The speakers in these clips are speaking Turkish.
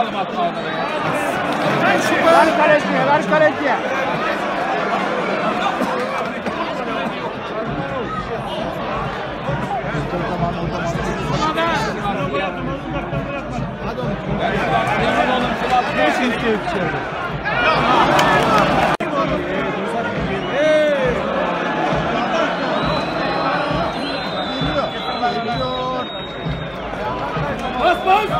Böyle çalım attı onlara ya. Ver kaleciye ver kaleciye. İlkan da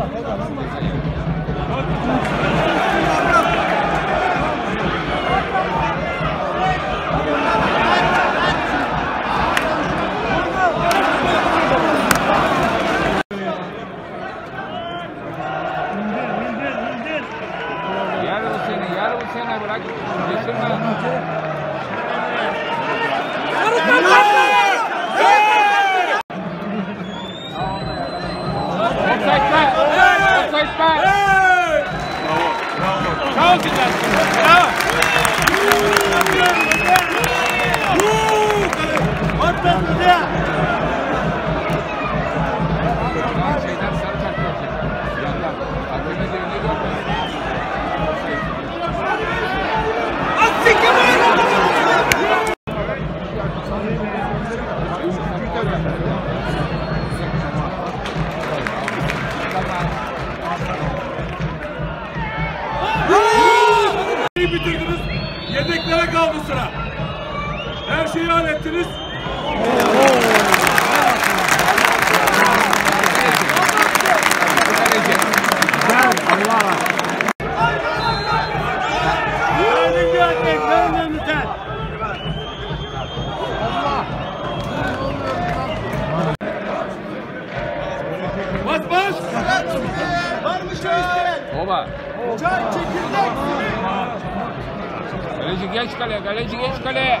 Yer bu seni, yer bu seni bırak. Geçirme. Go, Kentucky! Hallettiniz. Bas bas. Oba. Kaleci geç kaleye, kaleci geç kaleye.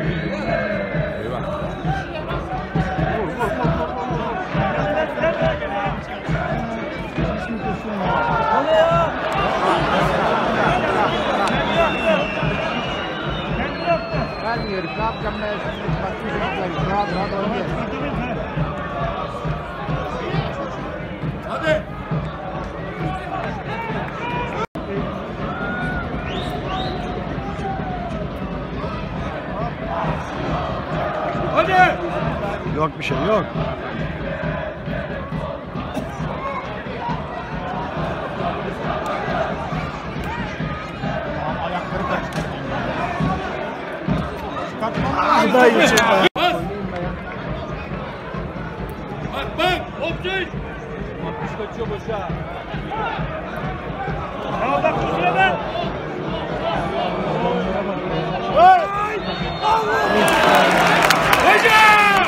yapacağım ben şimdi? Bak çocuklar rahat rahat oynayın. Hadi. Hadi. Yok bir şey yok. Ах, да, еще. Bak bak Opçin. Kaçıyor başa. Ya bak bu şeyden. Hey! Allah! Hocam!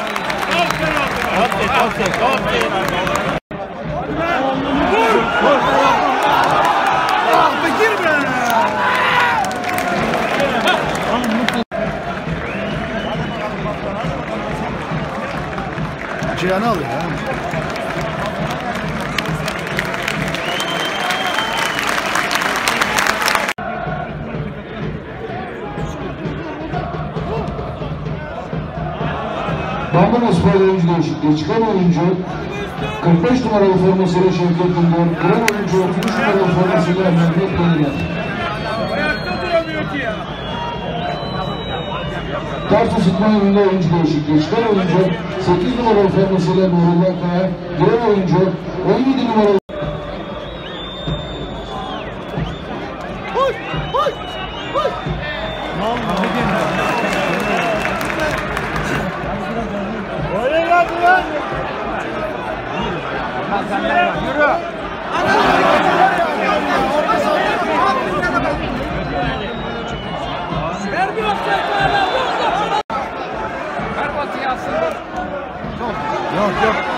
Offset, offset, offset. Cihan'ı alıyor ya. Bandırma Spor oyuncu değişikliği. Çıkan oyuncu 45 numaralı formasıyla Şevket Gündür. Giren oyuncu 33 numaralı formasıyla Mehmet Deliler. Ters ısıtma yönünde oyuncu değişikliği. Çıkan oyuncu 8 numaralı formasıyla Nurullah Kaya. Giren oyuncu 17 numaralı de yürü. Ver bakayım aslında. Yok yok.